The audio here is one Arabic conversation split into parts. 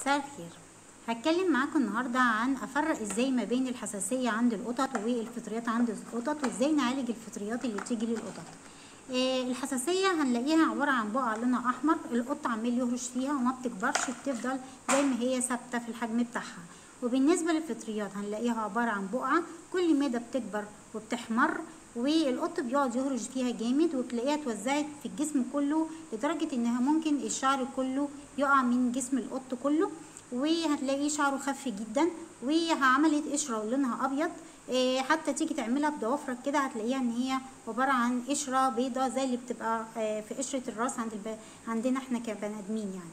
مساء الخير. هتكلم معاكم النهارده عن أفرق إزاي ما بين الحساسية عند القطط والفطريات عند القطط وإزاي نعالج الفطريات اللي بتيجي للقطط. آه، الحساسية هنلاقيها عبارة عن بقع لونها أحمر القط عمال يهرش فيها وما بتكبرش بتفضل زي ما هي ثابتة في الحجم بتاعها. وبالنسبة للفطريات هنلاقيها عبارة عن بقعة كل مدى بتكبر وبتحمر والقط بيقعد يهرش فيها جامد وتلاقيها اتوزعت في الجسم كله لدرجة إنها ممكن الشعر كله يقع من جسم القط كله وهتلاقيه شعره خف جدا وعملت قشرة لونها أبيض. إيه حتى تيجي تعملها بضوافرك كده هتلاقيها إن هي عبارة عن قشرة بيضة زي اللي بتبقى آه، في قشرة الراس عند الب... عندنا إحنا كبني آدمين يعني.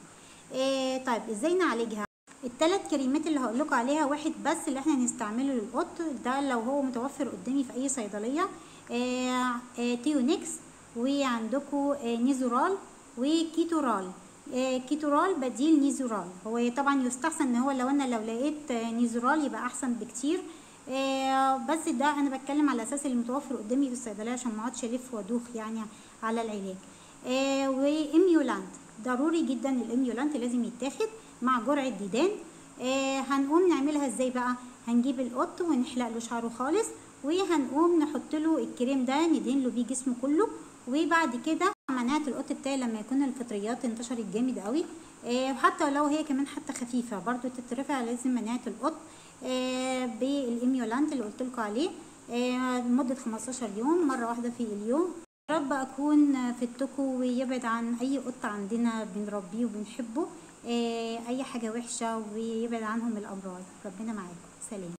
إيه طيب إزاي نعالجها؟ الثلاث كريمات اللي هقول لكم عليها واحد بس اللي إحنا هنستعمله للقط ده لو هو متوفر قدامي في أي صيدلية. إيه إيه تيونكس وعندكم إيه نيزورال وكيتورال. آه، كيتورال بديل نيزورال. هو طبعا يستحسن إن هو لو أنا لو لقيت آه، نيزورال يبقى أحسن بكتير. آه، بس ده أنا بتكلم على أساس اللي متوفر قدامي في الصيدلية عشان ما أقعدش ألف وأدوخ يعني على العلاج. وإميولانت. ضروري جدا الإميولانت لازم يتاخد. مع جرعه ديدان هنقوم نعملها إزاي بقى؟ هنجيب القط ونحلق له شعره خالص وهنقوم نحط له الكريم ده ندهن له بيه جسمه كله. وبعد كده مناعة القط بتاعي لما يكون الفطريات انتشرت جامد قوي. آه وحتى لو هي كمان حتى خفيفة برضو تترفع لازم مناعة القط. آه بالاميولانت اللي قلت لكم عليه. آه لمدة 15 يوم مرة واحدة في اليوم. رب أكون فدتكم ويبعد عن أي قط عندنا بنربيه وبنحبه آه أي حاجة وحشة ويبعد عنهم الأمراض. ربنا معاكم. سلام.